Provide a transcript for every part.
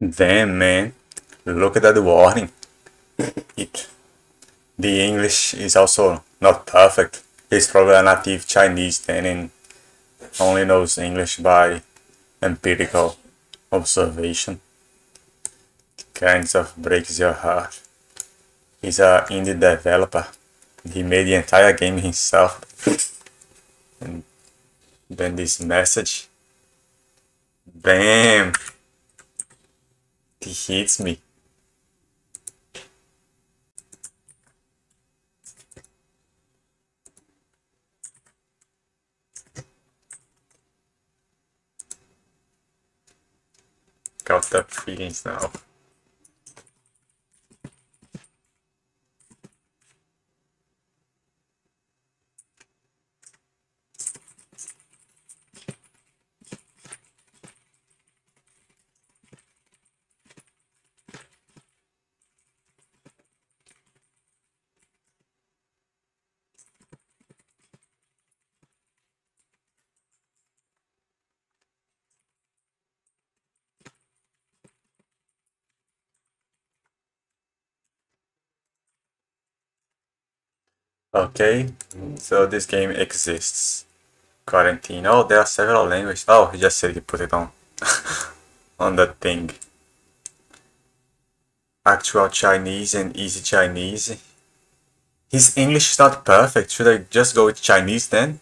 Damn, man. Look at that warning. It, the English is also not perfect. He's probably a native Chinese then and only knows English by empirical observation. Kinds of breaks your heart. He's a indie developer. He made the entire game himself. and then this message. Damn. He hits me. Got that feelings now. Okay, so this game exists. Quarantine. Oh, there are several languages. Oh, he just said he put it on. on that thing. Actual Chinese and easy Chinese. His English is not perfect. Should I just go with Chinese then?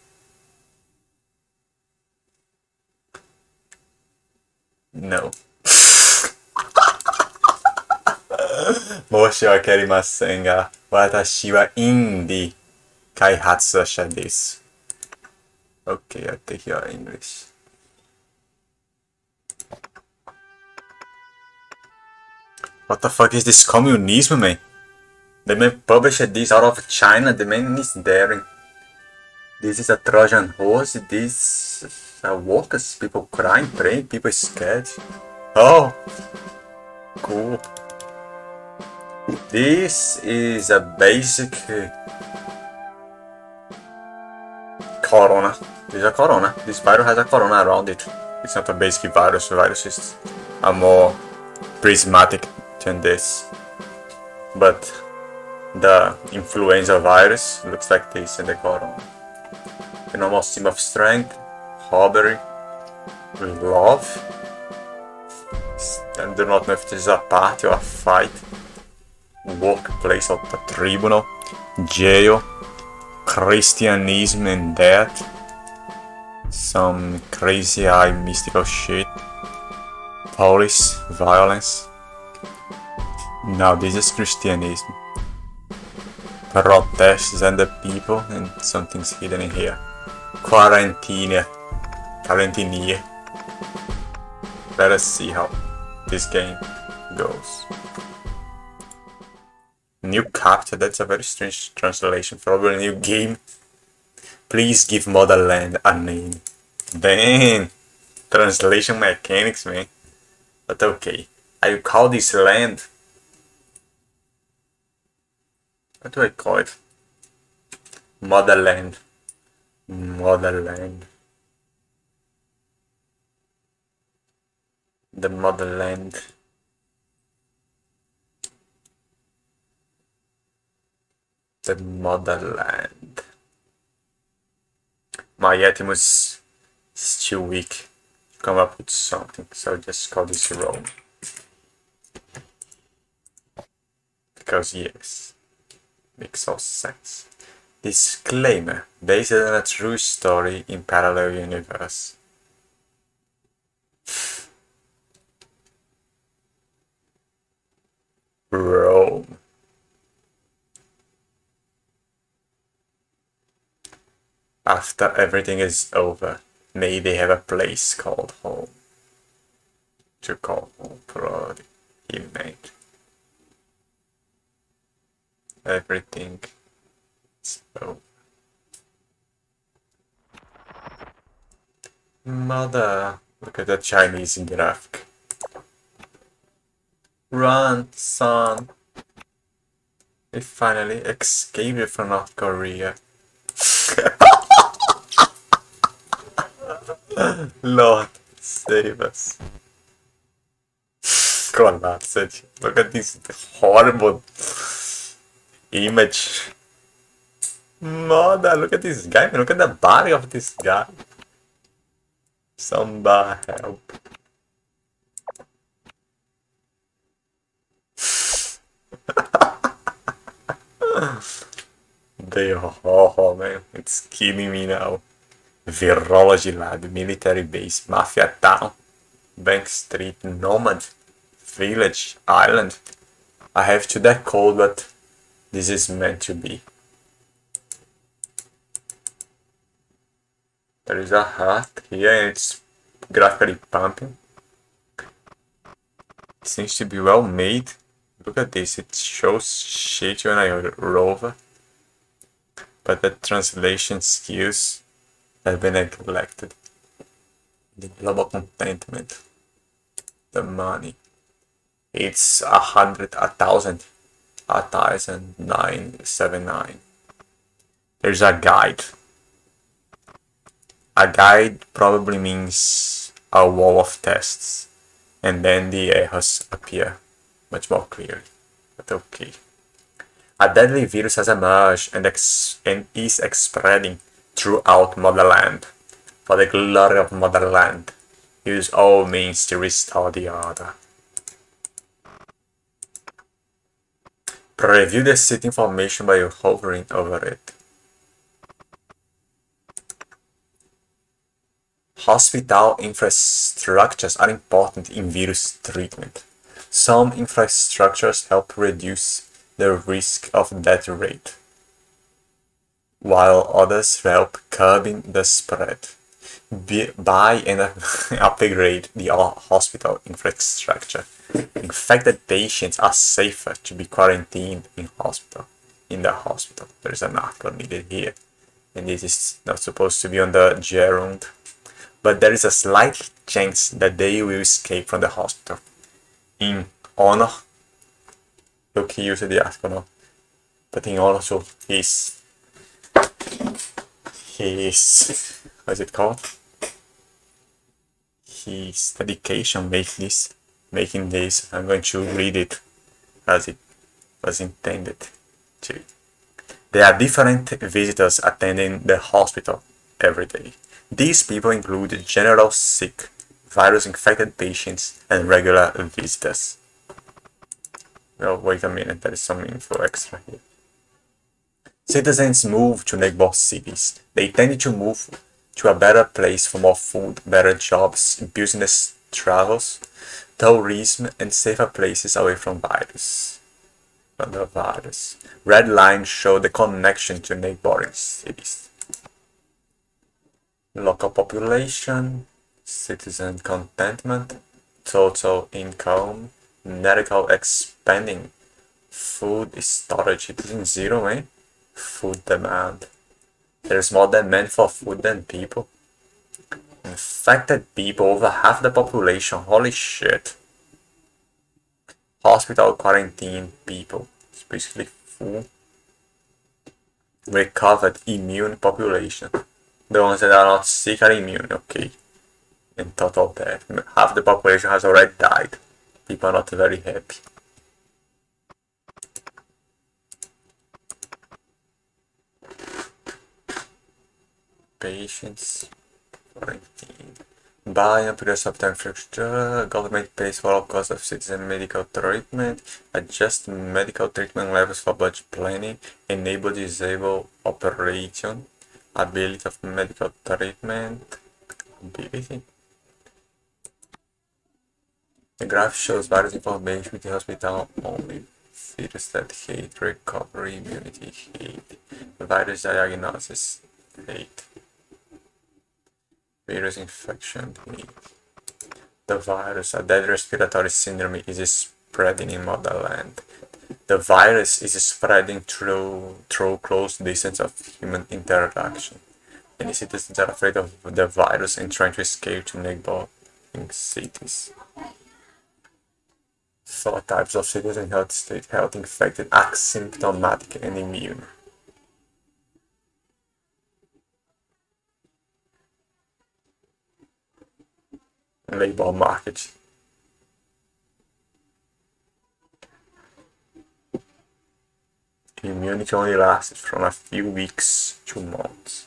No. Moshi wa watashi wa indie. 開発者です。Okay, I take your English. What the fuck is this communism, man? The man published this out of China. The man is daring. This is a Trojan horse. This are workers. People crying, praying. People scared. Oh, cool. This is a basic corona. This a corona. This virus has a corona around it. It's not a basic virus. Viruses are more prismatic than this. But the influenza virus looks like this in the corona. A normal symbol of strength, robbery, love. I do not know if this is a party or a fight. Workplace of the tribunal, jail, Christianism and death. Some crazy eye mystical shit. Police, violence. Now this is Christianism. Protests and the people and something's hidden in here. Quarantine. Quarantine. Let us see how this game goes. New capture, that's a very strange translation for a new game. Please give Motherland a name. Damn! Translation mechanics, man. But okay. I call this land... What do I call it? Motherland. Motherland. The motherland. The motherland. My Yetimus is too weak to come up with something, so just call this Rome. Because yes, makes all sense. Disclaimer, based on a true story in parallel universe. Rome. After everything is over, may they have a place called home. To call home for he made. Everything is over. Mother, look at the Chinese graphic. Run, son. We finally escaped from North Korea. Lord, save us. collapsed. Look at this horrible image. Mother, look at this guy. Look at the body of this guy. Somebody help. the oh man, it's killing me now. Virology lab, military base, mafia town, bank street, nomad, village, island. I have to that code, but this is meant to be. There is a heart here and it's graphically pumping. It seems to be well made. Look at this, it shows shit when I rover. But the translation skills have been neglected. The global contentment. The money. It's a hundred, a thousand, a thousand nine seven nine. There's a guide a guide probably means a wall of tests, and then the errors appear much more clearly. But okay. A deadly virus has emerged and, and is spreading throughout Motherland. For the glory of Motherland, use all means to restore the order. Preview the city information by hovering over it. Hospital infrastructures are important in virus treatment. Some infrastructures help reduce the risk of death rate, while others help curbing the spread. Buy and upgrade the hospital infrastructure. Infected patients are safer to be quarantined in hospital. In the hospital, there is an article needed here, and this is not supposed to be on the gerund but there is a slight chance that they will escape from the hospital. In honor, look, he used the article but in honor to his, his, what is it called? His dedication make this, making this, I'm going to read it as it was intended to. There are different visitors attending the hospital every day. These people include general sick, virus-infected patients, and regular visitors. Well, wait a minute, there is some info extra here. Citizens move to neighbor cities. They tend to move to a better place for more food, better jobs, business travels, tourism, and safer places away from virus. The virus. Red lines show the connection to neighboring cities local population, citizen contentment, total income, medical expanding, food storage, it isn't zero, eh? Food demand. There's more demand for food than people. Infected people, over half the population, holy shit. Hospital quarantine people, it's basically full. Recovered immune population. The ones that are not sick are immune, okay. In total death. Half the population has already died. People are not very happy. Patients. Quarantine. Buy and produce of infrastructure. Government pays for all costs of citizen medical treatment. Adjust medical treatment levels for budget planning. Enable disabled operation ability of medical treatment ability the graph shows various information with the hospital only virus that hate recovery immunity hate virus diagnosis hate virus infection the virus a dead respiratory syndrome is spreading in motherland the virus is spreading through through close distance of human interaction. Many citizens are afraid of the virus and trying to escape to neighboring cities. Four types of citizen health state health infected, asymptomatic, and immune. label market. The immunity only lasted from a few weeks to months.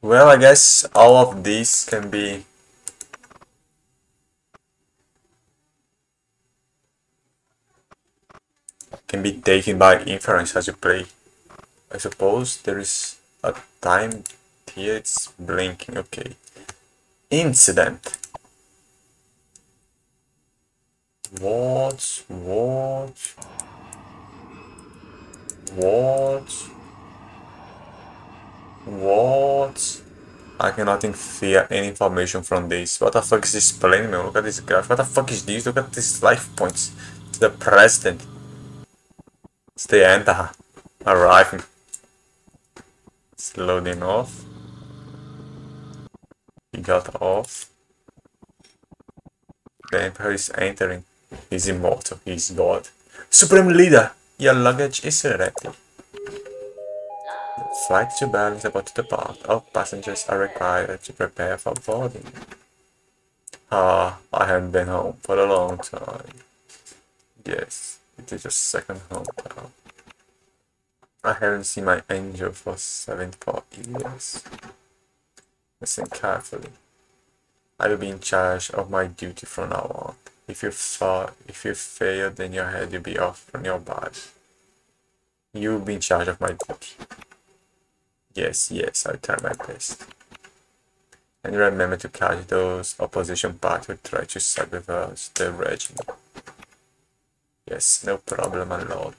Well, I guess all of these can be can be taken by inference as you play. I suppose there is a time here it's blinking, okay. Incident. What? What? What? What? I cannot infer any information from this. What the fuck is this plane, man? Look at this graph. What the fuck is this? Look at these life points. It's the president. It's the enter uh-huh. arriving. It's loading off. He got off. The Emperor is entering. He's immortal. He's God. Supreme Leader, your luggage is ready. Flight to is about to depart. All passengers are required to prepare for boarding. Ah, I haven't been home for a long time. Yes, it is your second hometown. I haven't seen my angel for 74 years. Listen carefully. I will be in charge of my duty from now on. If you fall, if you fail, then your head will be off from your body. You will be in charge of my duty. Yes, yes, I'll try my best. And remember to catch those opposition parties who try to sabotage the regiment. Yes, no problem, my lord.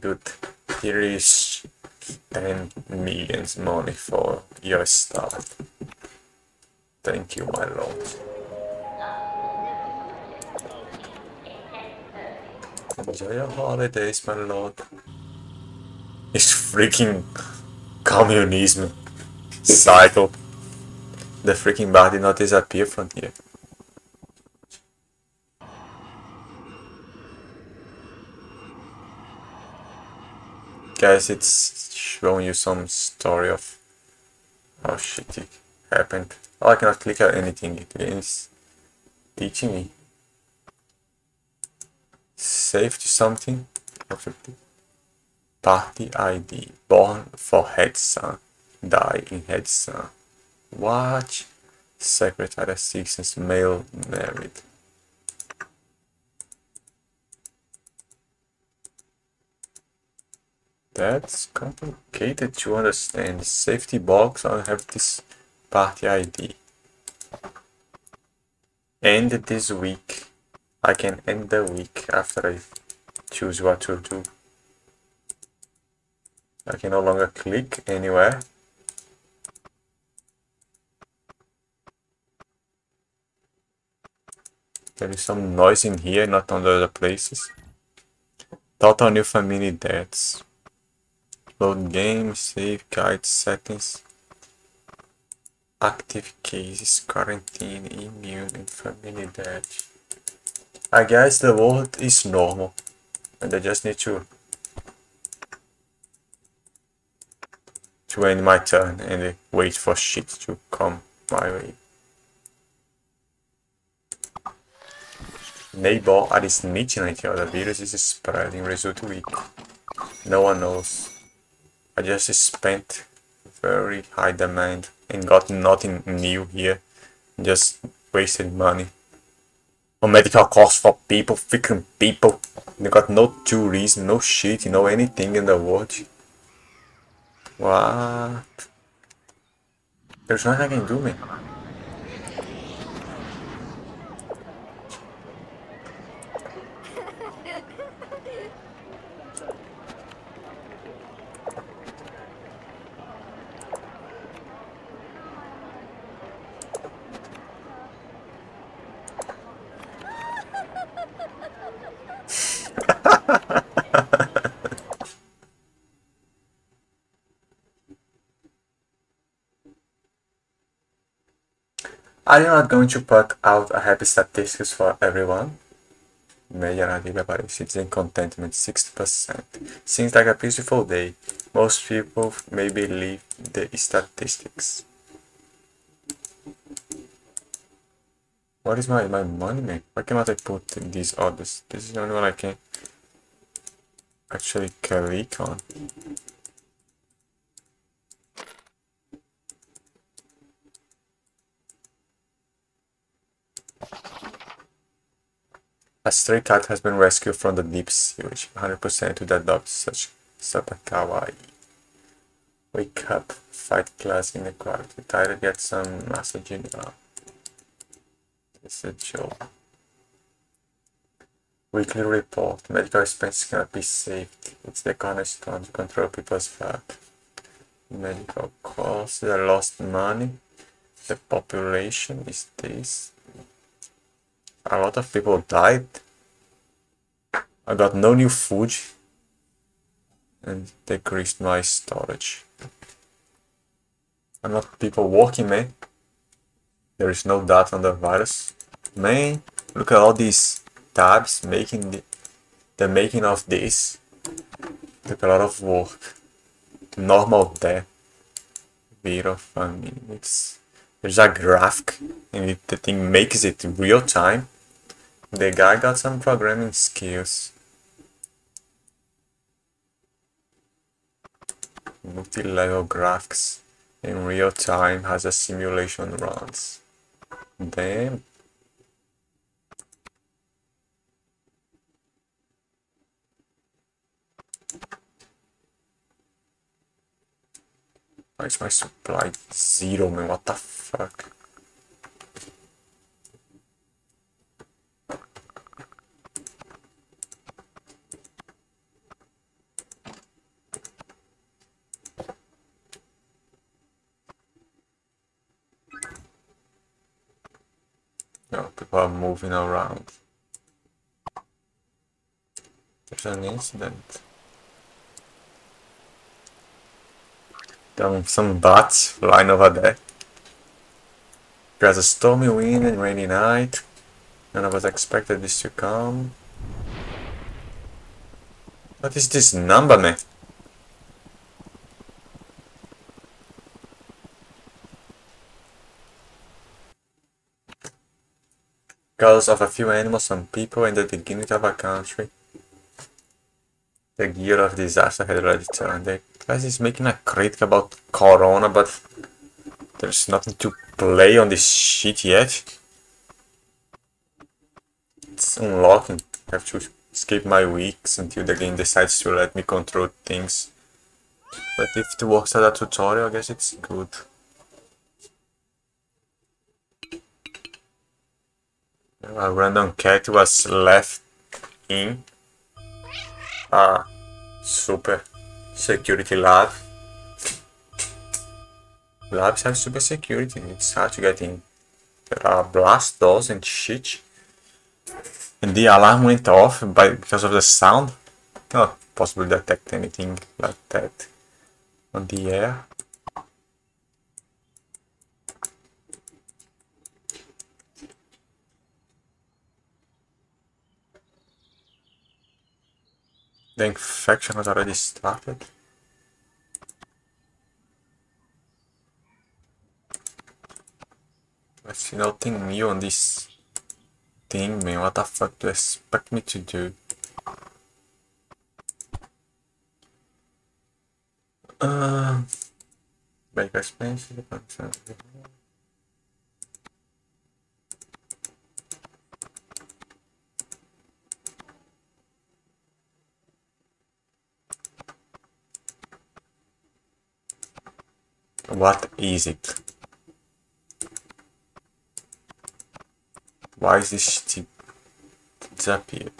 Good. Here is 10 millions money for your start. Thank you, my lord. Enjoy your holidays, my lord. It's freaking communism cycle. The freaking bar did not disappear from here. Guys, it's showing you some story of how shit it happened. Oh, I cannot click on anything. It is teaching me. Save to something. Party ID. Born for Hedson. Die in Hedson. Watch. Secretary assistants male married. That's complicated to understand. Safety box, I have this party ID. End this week. I can end the week after I choose what to do. I can no longer click anywhere. There is some noise in here, not on the other places. Total new family deaths. Load game, save guide settings. Active cases, quarantine, immune, and family death. I guess the world is normal. And I just need to to end my turn and wait for shit to come my way. Neighbor are snitching on each other. Virus is spreading. Result week. No one knows. I just spent very high demand and got nothing new here. Just wasted money. On medical costs for people, freaking people. They got no tourism, no shit, no anything in the world. What? There's nothing I can do, man. I'm not going to put out a happy statistics for everyone. Media narrative about citizen contentment 60%. Seems like a peaceful day. Most people may believe the statistics. What is my, my money, man? Why cannot I put these others? This is the only one I can actually click on. A stray cat has been rescued from the deep sea, which 100% to the adopt such super kawaii. Wake up, fight class inequality. Tired, get some massaging up. It's a joke. Weekly report. Medical expenses cannot be saved. It's the cornerstone to control people's fat. Medical costs, the lost money. The population is this a lot of people died. I got no new food and decreased my storage. A lot of people working, man. There is no data on the virus. Man, look at all these tabs making the, the making of this. Took a lot of work. Normal there. Bit of I mean it's there's a graphic and the thing makes it real time. The guy got some programming skills. Multi-level graphics in real time has a simulation runs. Damn. Why is my supply zero, man? What the fuck? No, people are moving around. There's an incident. Down some bats flying over there. There's a stormy wind and rainy night. None of us expected this to come. What is this number, man? Because of a few animals and people in the beginning of a country, the gear of disaster had already turned. The class is making a critic about Corona, but there's nothing to play on this shit yet. It's unlocking. I have to skip my weeks until the game decides to let me control things. But if it works as a tutorial, I guess it's good. A random cat was left in a super security lab. Labs have super security, it's hard to get in. There are blast doors and shit. And the alarm went off by because of the sound. Cannot possibly detect anything like that on the air. The infection has already started. I see nothing new on this thing, man. What the fuck do you expect me to do? Uh, make expensive. What is it? Why is this shit disappeared?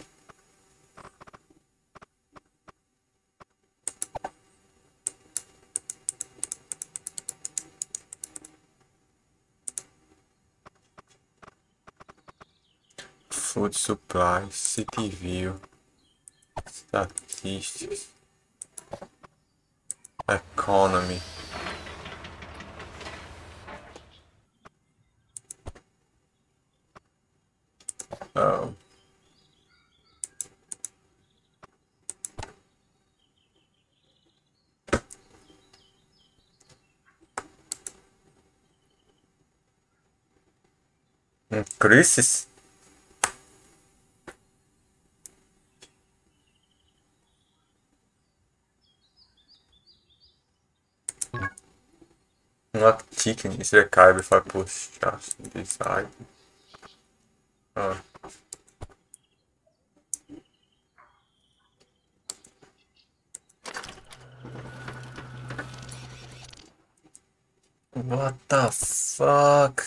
Food supply, city view, statistics, economy. Crisis? Not chicken, is there a car if I push just this. What the fuck?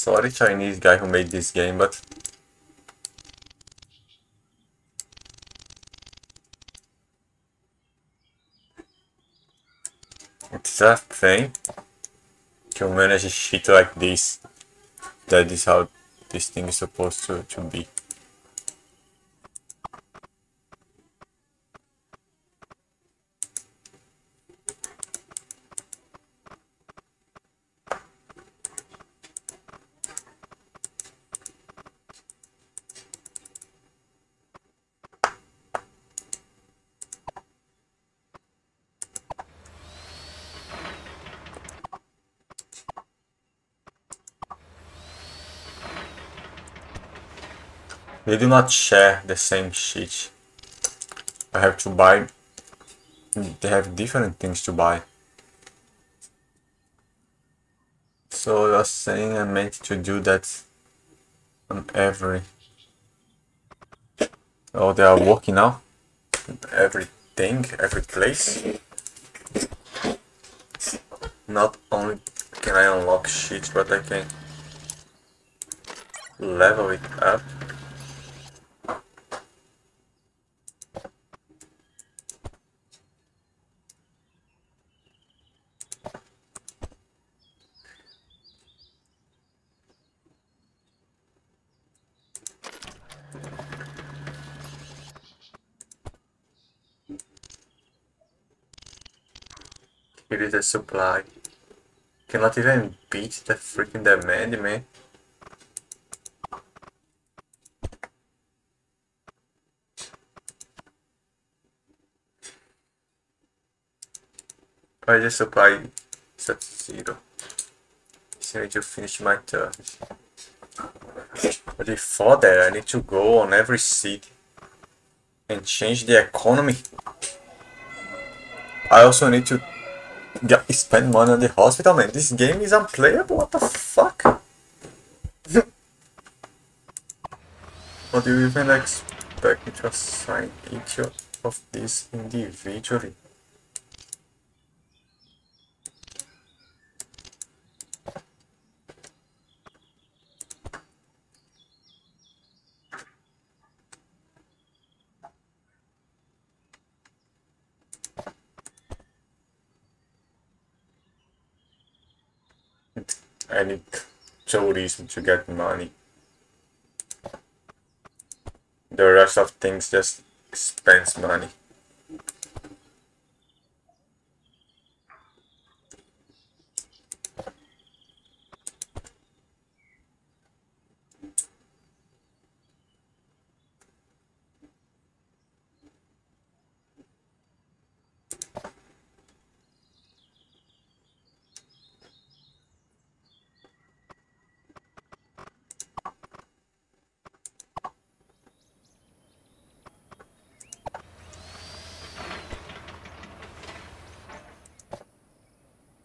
Sorry Chinese guy who made this game, but it's a thing to manage a shit like this. That is how this thing is supposed to, to be. They do not share the same shit. I have to buy. They have different things to buy. So you're saying I meant to do that on every. Oh, they are working now. Everything, every place. Not only can I unlock shit, but I can level it up. Supply. Cannot even beat the freaking demand, man. I just supply set zero. So I need to finish my turn. But before that, I need to go on every city and change the economy. I also need to yeah, spend money on the hospital, man. This game is unplayable. What the fuck? what do you even expect me to assign each of these individually? I need tourism to get money. The rest of things just spends money.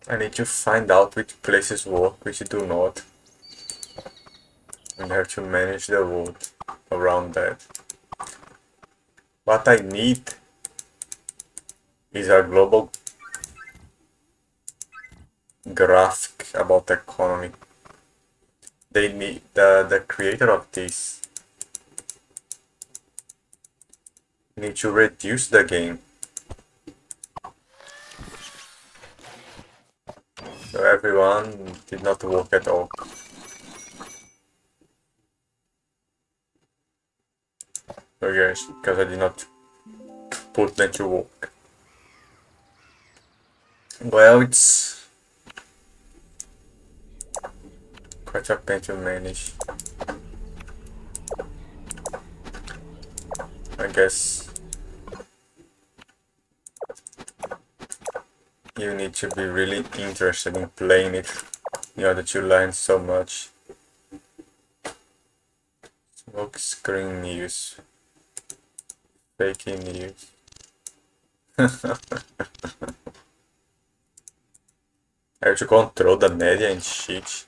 I need to find out which places work, which do not. And have to manage the world around that. What I need is a global graphic about the economy. They need the the creator of this need to reduce the game So everyone did not walk at all. So yes, because I did not put them to walk. Well, it's quite a pain to manage. I guess you need to be really interested in playing it in order to learn so much. Smoke screen news. Fake news. I have to control the media and shit.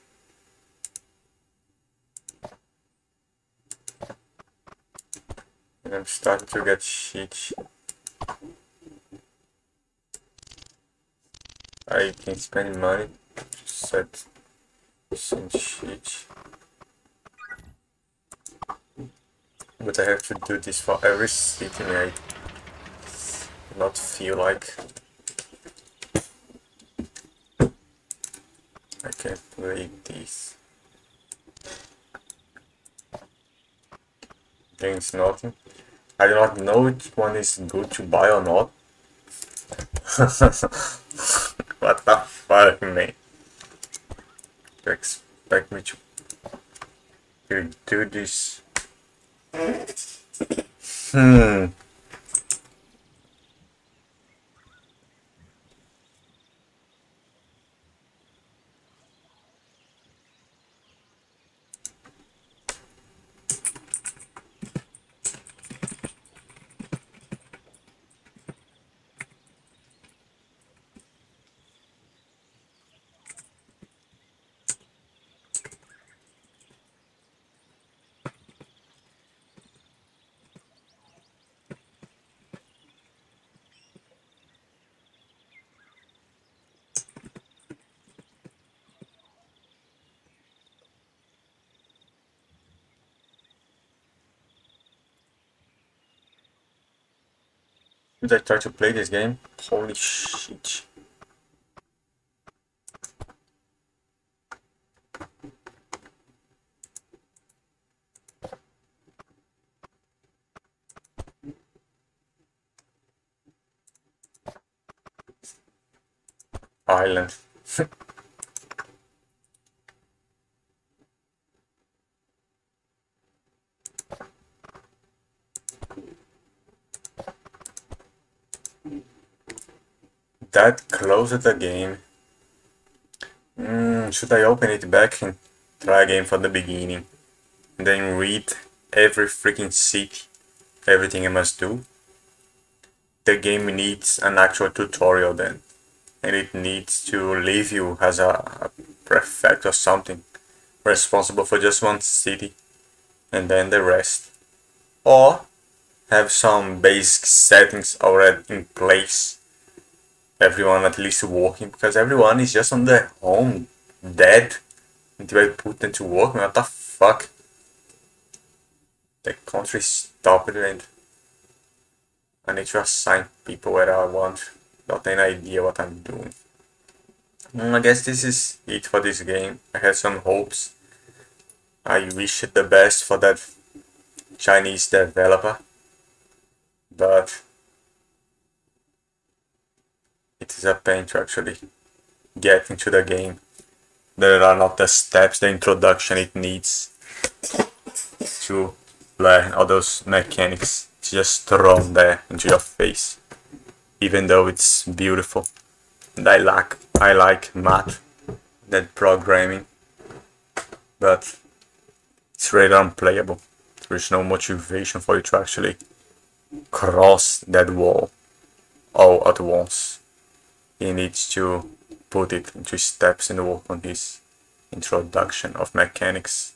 I'm starting to get shit. I can spend money set some shit. But I have to do this for every city I not feel like I can't play this. There's nothing. I do not know which one is good to buy or not. what the fuck, man? You expect me to do this? Hmm. Did I try to play this game? Holy shit. Island. that closed the game. Mm, should I open it back and try again from the beginning? And then read every freaking city, everything I must do? The game needs an actual tutorial then. And it needs to leave you as a, a prefect or something responsible for just one city and then the rest. Or have some basic settings already in place everyone at least working because everyone is just on their own dead until I put them to work. What the fuck? The country stopped and I need to assign people where I want. Not any idea what I'm doing. Mm, I guess this is it for this game. I had some hopes. I wish it the best for that Chinese developer. But it is a pain to actually get into the game. There are not the steps, the introduction it needs to learn all those mechanics. It's just thrown there into your face. Even though it's beautiful. And I like I like math, that programming. But it's really unplayable. There's no motivation for you to actually cross that wall all at once he needs to put it into steps and work on his introduction of mechanics